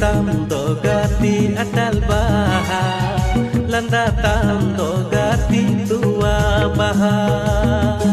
tam dogati atal baha landa tam dogati tua baha.